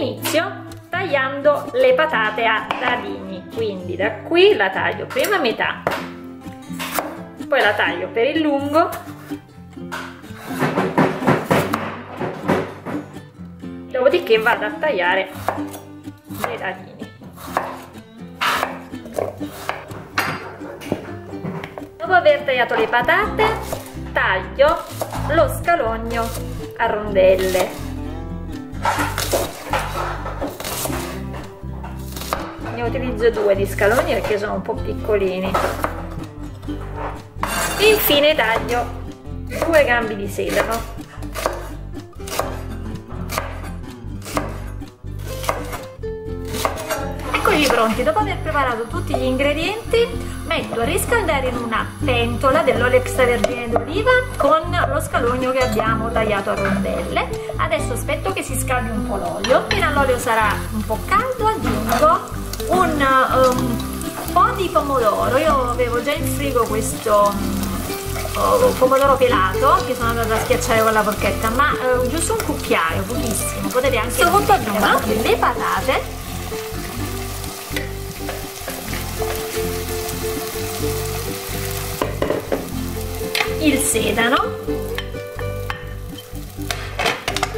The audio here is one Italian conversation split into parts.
Inizio tagliando le patate a dadini, quindi da qui la taglio prima a metà, poi la taglio per il lungo, dopodiché vado a tagliare le dadini. Dopo aver tagliato le patate, taglio lo scalogno a rondelle utilizzo due di scalogni perché sono un po' piccolini. Infine taglio due gambi di sedano. Eccoli pronti dopo aver preparato tutti gli ingredienti metto a riscaldare in una pentola dell'olio extravergine d'oliva con lo scalogno che abbiamo tagliato a rondelle. Adesso aspetto che si scaldi un po' l'olio. Appena l'olio sarà un po' caldo aggiungo un um, po' di pomodoro. Io avevo già in frigo questo um, pomodoro pelato che sono andata a schiacciare con la forchetta ma uh, giusto un cucchiaio pochissimo. Potete anche aggiungere le patate. Il sedano.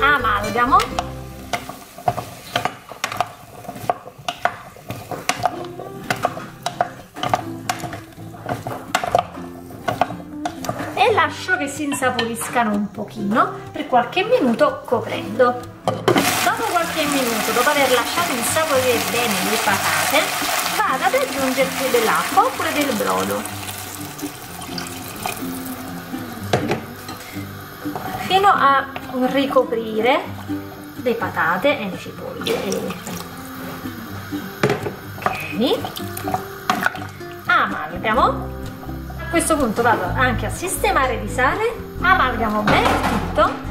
Amalgamo che si insaporiscano un pochino per qualche minuto coprendo. Dopo qualche minuto, dopo aver lasciato insaporire bene le patate, vado ad aggiungerci dell'acqua oppure del brodo. Fino a ricoprire le patate e le cipoglie. Ok. Amalgamo a questo punto vado anche a sistemare di sale amalgamo bene tutto.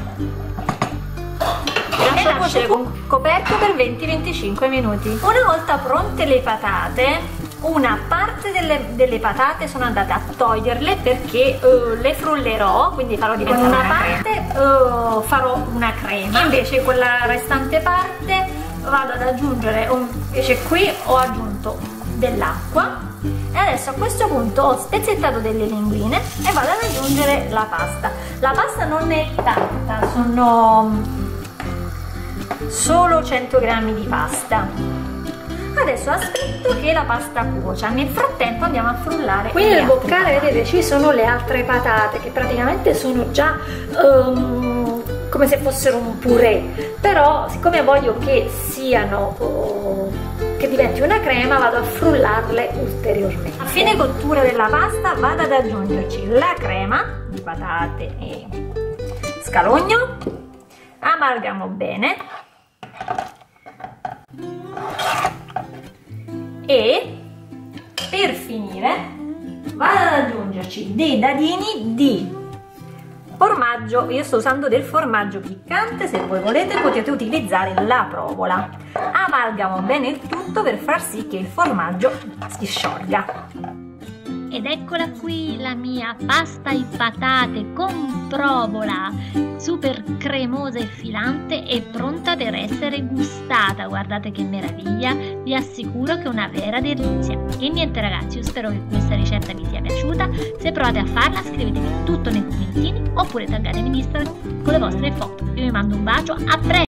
E lascio coperto per 20-25 minuti. Una volta pronte le patate una parte delle, delle, patate sono andate a toglierle perché uh, le frullerò quindi farò diventare una, una parte uh, farò una crema. Invece quella restante parte vado ad aggiungere un, invece qui ho aggiunto dell'acqua. E adesso a questo punto ho spezzettato delle linguine e vado ad aggiungere la pasta. La pasta non è tanta sono solo 100 grammi di pasta. Adesso aspetto che la pasta cuocia nel frattempo andiamo a frullare qui nel boccale vedete ci sono le altre patate che praticamente sono già um, come se fossero un purè. Però siccome voglio che siano uh, che diventi una crema vado a frullarle ulteriormente. A fine cottura della pasta vado ad aggiungerci la crema di patate e scalogno. Amalgamo bene. E per finire vado ad aggiungerci dei dadini di formaggio. Io sto usando del formaggio piccante se voi volete potete utilizzare la provola. Amalgamo bene il tutto per far sì che il formaggio si sciolga ed eccola qui la mia pasta e patate con provola super cremosa e filante e pronta per essere gustata. Guardate che meraviglia. Vi assicuro che è una vera delizia. E niente ragazzi io spero che questa ricetta vi sia piaciuta. Se provate a farla scrivetemi tutto nei commentini oppure taggatemi in Instagram con le vostre foto. Io vi mando un bacio a presto